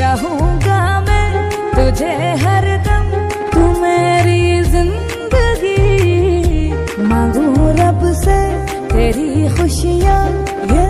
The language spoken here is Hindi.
चाहूँगा मैं तुझे हर दम। तू मेरी ज़िंदगी मांगू रब से तेरी खुशियाँ ये